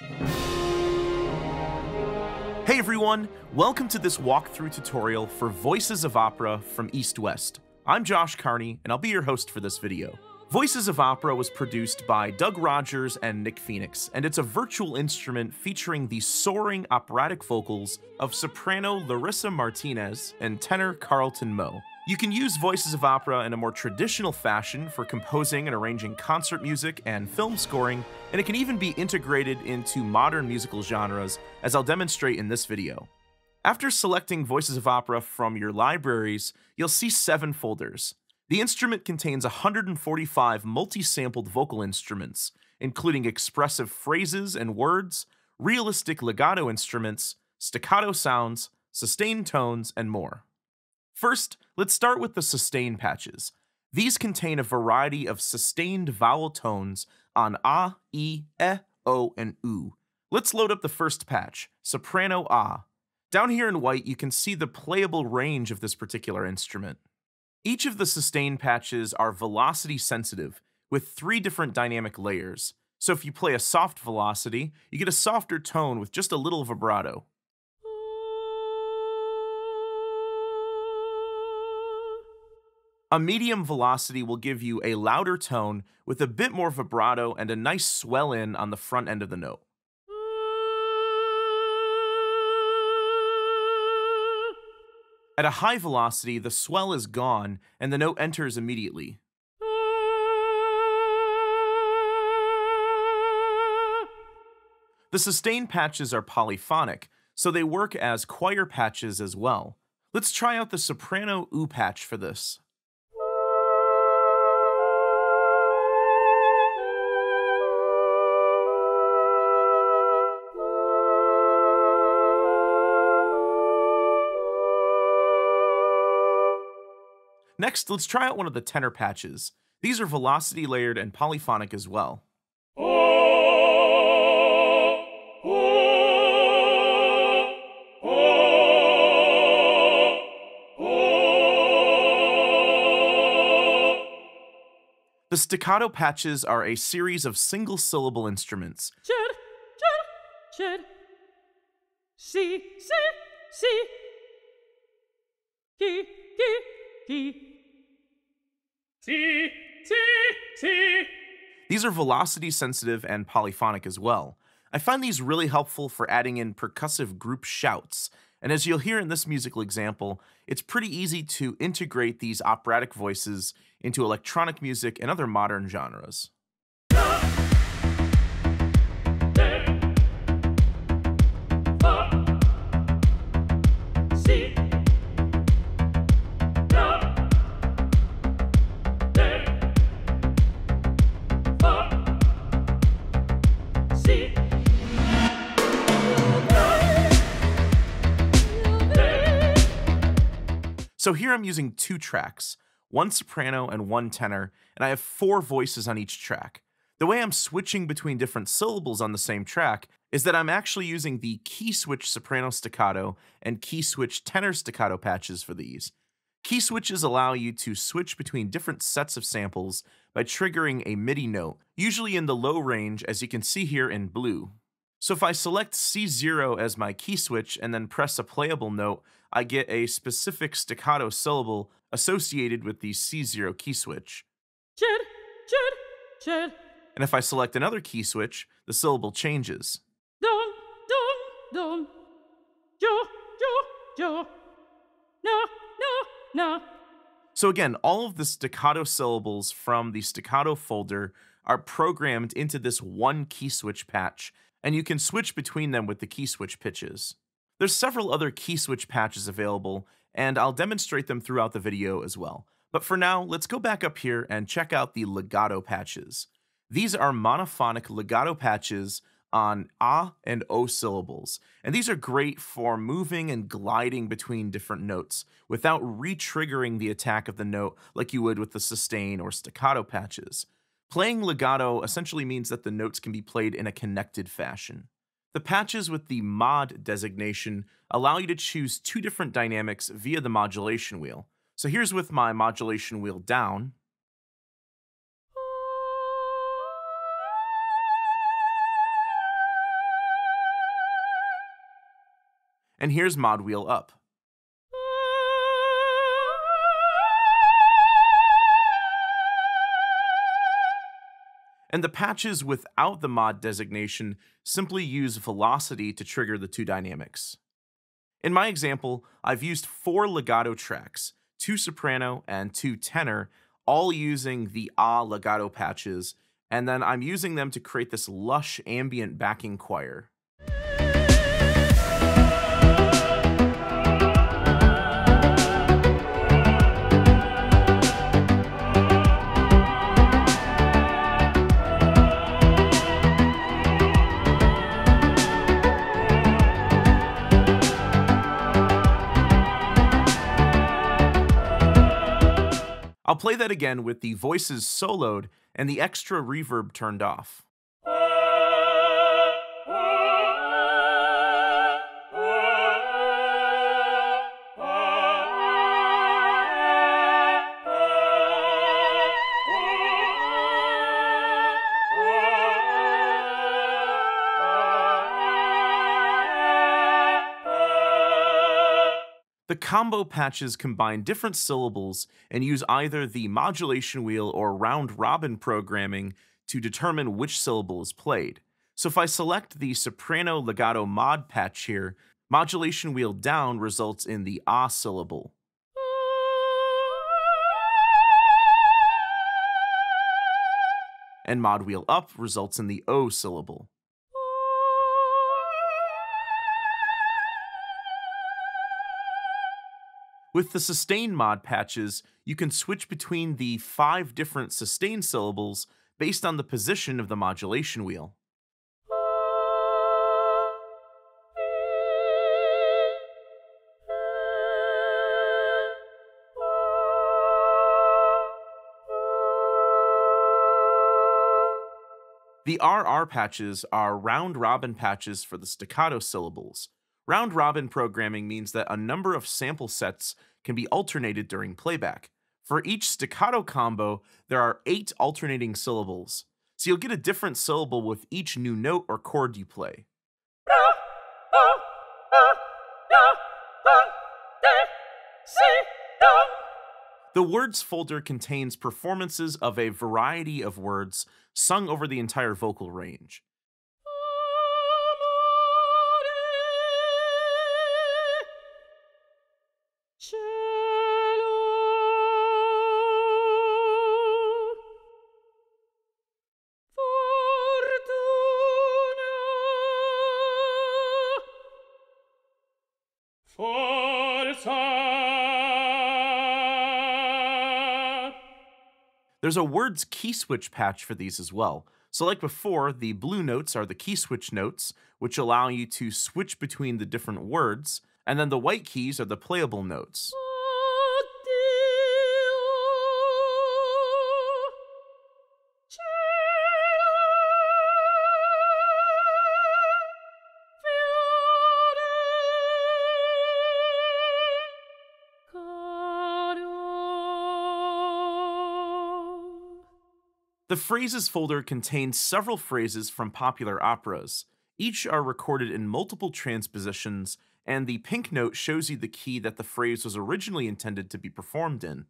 Hey everyone, welcome to this walkthrough tutorial for Voices of Opera from East West. I'm Josh Carney, and I'll be your host for this video. Voices of Opera was produced by Doug Rogers and Nick Phoenix, and it's a virtual instrument featuring the soaring operatic vocals of soprano Larisa Martinez and tenor Carlton Moe. You can use Voices of Opera in a more traditional fashion for composing and arranging concert music and film scoring, and it can even be integrated into modern musical genres, as I'll demonstrate in this video. After selecting Voices of Opera from your libraries, you'll see seven folders. The instrument contains 145 multi-sampled vocal instruments, including expressive phrases and words, realistic legato instruments, staccato sounds, sustained tones, and more. First, let's start with the sustain patches. These contain a variety of sustained vowel tones on a, e, e, o, and u. Let's load up the first patch, soprano a. Down here in white, you can see the playable range of this particular instrument. Each of the sustain patches are velocity sensitive, with three different dynamic layers. So if you play a soft velocity, you get a softer tone with just a little vibrato. A medium velocity will give you a louder tone with a bit more vibrato and a nice swell in on the front end of the note. At a high velocity, the swell is gone and the note enters immediately. The sustain patches are polyphonic, so they work as choir patches as well. Let's try out the soprano U patch for this. Next, let's try out one of the tenor patches. These are velocity layered and polyphonic as well. The staccato patches are a series of single syllable instruments. Ki, ki, ki. These are velocity sensitive and polyphonic as well. I find these really helpful for adding in percussive group shouts, and as you'll hear in this musical example, it's pretty easy to integrate these operatic voices into electronic music and other modern genres. So here I'm using two tracks, one soprano and one tenor, and I have four voices on each track. The way I'm switching between different syllables on the same track is that I'm actually using the key switch soprano staccato and key switch tenor staccato patches for these. Key switches allow you to switch between different sets of samples by triggering a MIDI note, usually in the low range as you can see here in blue. So if I select C0 as my key switch and then press a playable note, I get a specific staccato syllable associated with the C0 key switch. And if I select another key switch, the syllable changes. Dum, dum, dum. Jo, jo, jo. No, no, no. So again, all of the staccato syllables from the staccato folder are programmed into this one key switch patch, and you can switch between them with the key switch pitches. There's several other key switch patches available, and I'll demonstrate them throughout the video as well. But for now, let's go back up here and check out the legato patches. These are monophonic legato patches on a and o syllables, and these are great for moving and gliding between different notes without re-triggering the attack of the note like you would with the sustain or staccato patches. Playing legato essentially means that the notes can be played in a connected fashion. The patches with the mod designation allow you to choose two different dynamics via the modulation wheel. So here's with my modulation wheel down. And here's mod wheel up. And the patches without the mod designation simply use velocity to trigger the two dynamics. In my example, I've used four legato tracks, two soprano and two tenor, all using the ah legato patches, and then I'm using them to create this lush ambient backing choir. I'll play that again with the voices soloed and the extra reverb turned off. The combo patches combine different syllables and use either the modulation wheel or round robin programming to determine which syllable is played. So if I select the soprano legato mod patch here, modulation wheel down results in the ah syllable. And mod wheel up results in the o syllable. With the sustain mod patches, you can switch between the five different sustain syllables based on the position of the modulation wheel. The RR patches are round robin patches for the staccato syllables. Round robin programming means that a number of sample sets can be alternated during playback. For each staccato combo, there are eight alternating syllables, so you'll get a different syllable with each new note or chord you play. The words folder contains performances of a variety of words sung over the entire vocal range. There's a words key switch patch for these as well. So like before, the blue notes are the key switch notes, which allow you to switch between the different words, and then the white keys are the playable notes. The phrases folder contains several phrases from popular operas. Each are recorded in multiple transpositions, and the pink note shows you the key that the phrase was originally intended to be performed in.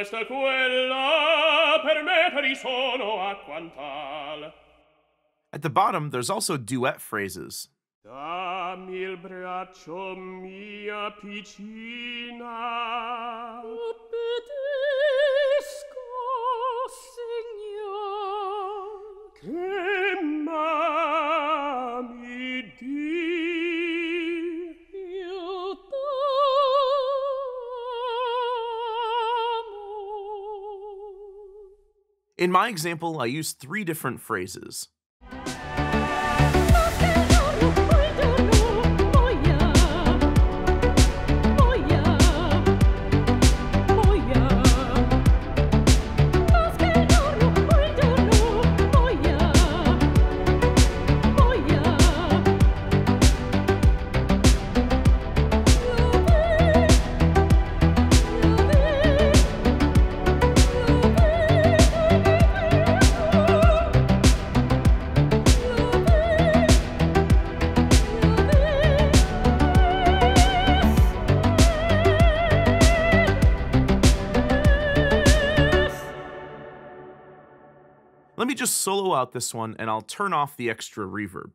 Questa quella per me a quantal. At the bottom, there's also duet phrases. Dammi il braccio mia piccina. signor. Che In my example, I used three different phrases. Just solo out this one and I'll turn off the extra reverb.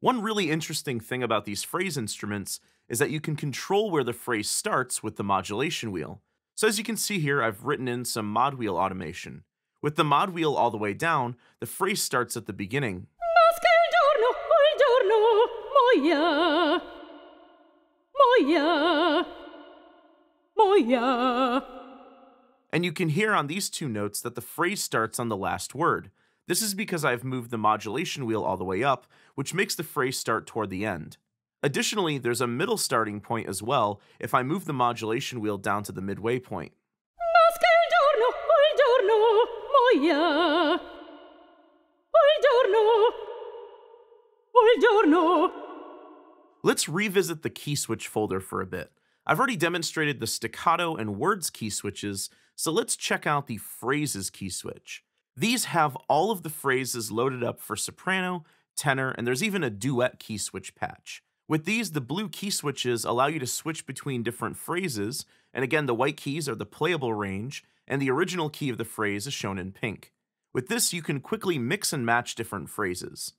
One really interesting thing about these phrase instruments is that you can control where the phrase starts with the modulation wheel. So as you can see here, I've written in some mod wheel automation. With the mod wheel all the way down, the phrase starts at the beginning. And you can hear on these two notes that the phrase starts on the last word. This is because I've moved the modulation wheel all the way up, which makes the phrase start toward the end. Additionally, there's a middle starting point as well if I move the modulation wheel down to the midway point. Let's revisit the key switch folder for a bit. I've already demonstrated the staccato and words key switches, so let's check out the phrases key switch. These have all of the phrases loaded up for soprano, tenor, and there's even a duet key switch patch. With these, the blue key switches allow you to switch between different phrases, and again, the white keys are the playable range, and the original key of the phrase is shown in pink. With this, you can quickly mix and match different phrases.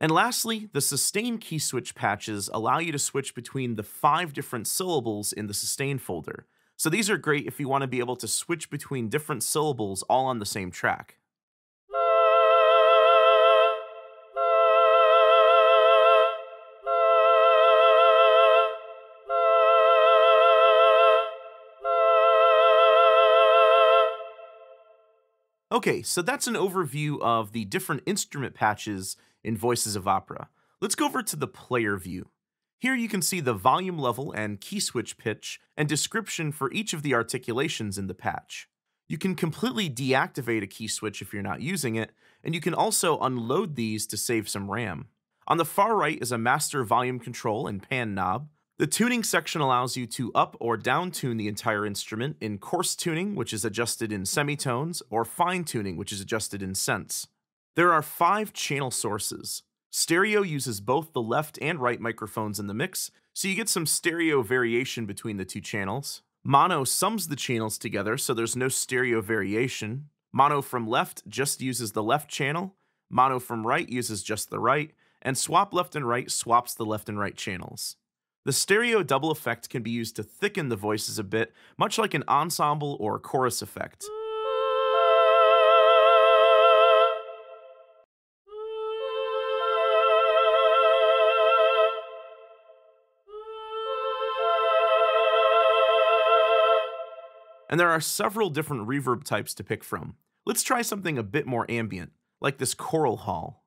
And lastly, the sustain key switch patches allow you to switch between the five different syllables in the sustain folder. So these are great if you want to be able to switch between different syllables all on the same track. Okay, so that's an overview of the different instrument patches in Voices of Opera. Let's go over to the player view. Here you can see the volume level and key switch pitch and description for each of the articulations in the patch. You can completely deactivate a key switch if you're not using it, and you can also unload these to save some RAM. On the far right is a master volume control and pan knob, the tuning section allows you to up or down tune the entire instrument in coarse tuning, which is adjusted in semitones, or fine tuning, which is adjusted in cents. There are five channel sources. Stereo uses both the left and right microphones in the mix, so you get some stereo variation between the two channels. Mono sums the channels together, so there's no stereo variation. Mono from left just uses the left channel, mono from right uses just the right, and swap left and right swaps the left and right channels. The stereo double effect can be used to thicken the voices a bit, much like an ensemble or chorus effect. And there are several different reverb types to pick from. Let's try something a bit more ambient, like this choral hall.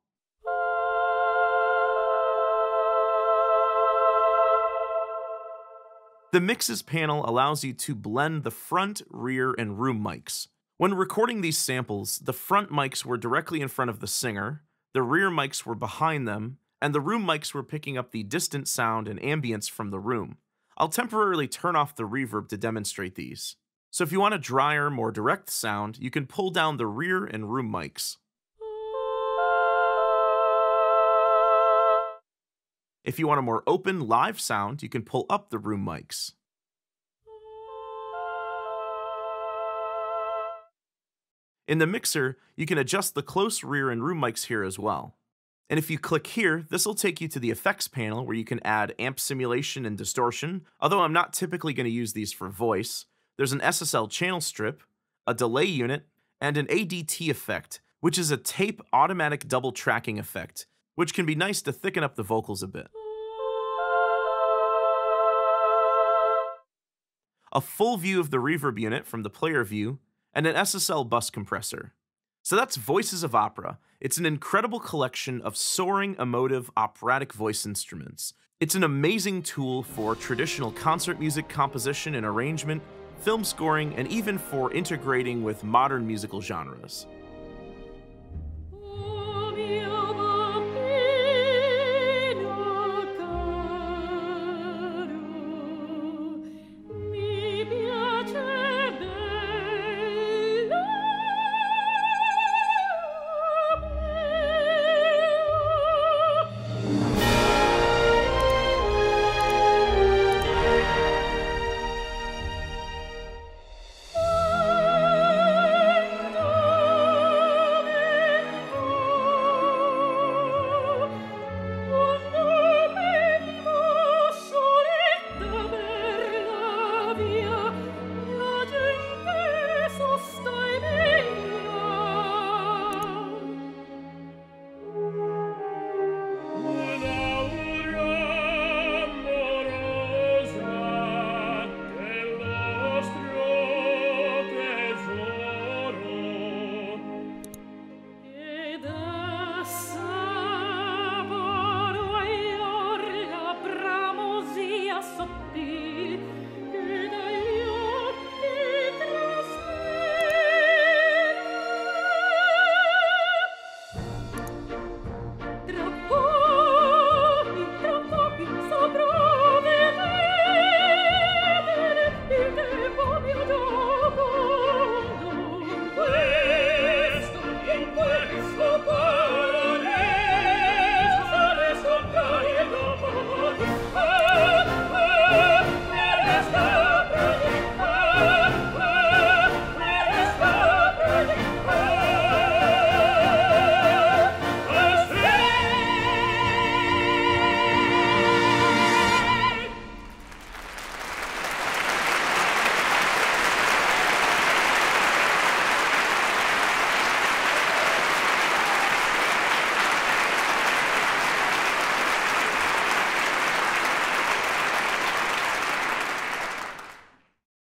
The mixes panel allows you to blend the front, rear, and room mics. When recording these samples, the front mics were directly in front of the singer, the rear mics were behind them, and the room mics were picking up the distant sound and ambience from the room. I'll temporarily turn off the reverb to demonstrate these. So if you want a drier, more direct sound, you can pull down the rear and room mics. If you want a more open, live sound, you can pull up the room mics. In the mixer, you can adjust the close rear and room mics here as well. And if you click here, this will take you to the effects panel where you can add amp simulation and distortion, although I'm not typically going to use these for voice. There's an SSL channel strip, a delay unit, and an ADT effect, which is a tape automatic double tracking effect, which can be nice to thicken up the vocals a bit. A full view of the reverb unit from the player view, and an SSL bus compressor. So that's Voices of Opera. It's an incredible collection of soaring, emotive, operatic voice instruments. It's an amazing tool for traditional concert music composition and arrangement, film scoring, and even for integrating with modern musical genres.